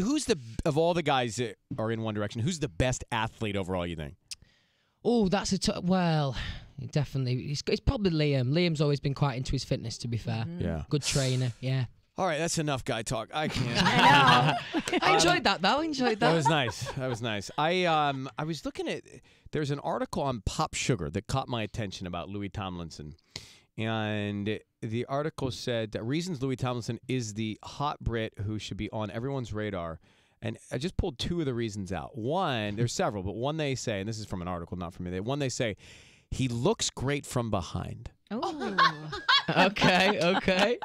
who's the of all the guys that are in One Direction? Who's the best athlete overall? You think? Oh, that's a t- well, definitely. It's, it's probably Liam. Liam's always been quite into his fitness. To be fair, Yeah. good trainer. Yeah, All right, that's enough guy talk. I can't. I know. I enjoyed that though. I enjoyed That that. was nice. That was nice. I um I was looking at there's an article on Pop Sugar that caught my attention about Louis Tomlinson. And the article said that reasons Louis Tomlinson is the hot Brit who should be on everyone's radar. And I just pulled two of the reasons out. One, there's several, but one they say, and this is from an article, not from me. They, one they say, he looks great from behind. Oh. okay, okay.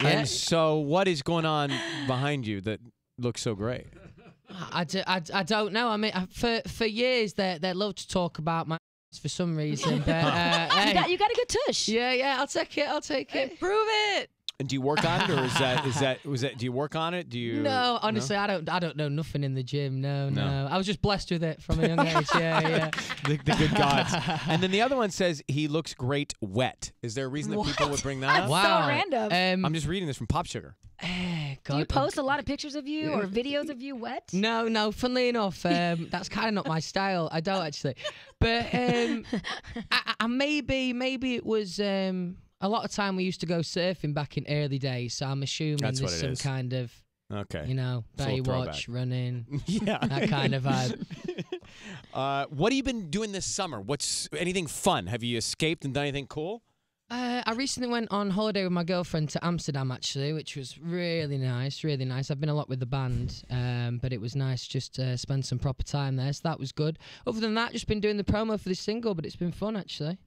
And so, what is going on behind you that looks so great? I, don't know. I mean, for for years they they love to talk about my for some reason, but uh, you, got, you got a good tush. yeah, yeah, I'll take it. I'll take it. Prove it. And do you work on it, or is that is that was that? Do you work on it? Do you? No, honestly, I don't. I don't know nothing in the gym. No, no, No. I was just blessed with it from a young age. Yeah, yeah. the, the good gods. And then the other one says he looks great wet. Is there a reason that people would bring that That's up? Wow. random. Um, I'm just reading this from Pop Sugar. eh, Do you post a lot of pictures of you or videos of you wet? No, no. Funnily enough, um, that's kind of not my style. I don't actually, but um, I, I- I maybe maybe it was um, a lot of time we used to go surfing back in early days. So I'm assuming That's there's some is. kind of Okay. you know Baywatch running yeah. that kind of vibe. uh, what have you been doing this summer? What's anything fun? Have you escaped and done anything cool? Uh, I recently went on holiday with my girlfriend to Amsterdam, actually, which was really nice, really nice. I've been a lot with the band, um, but it was nice just to spend some proper time there, so that was good. Other than that, just been doing the promo for this single, but it's been fun, actually.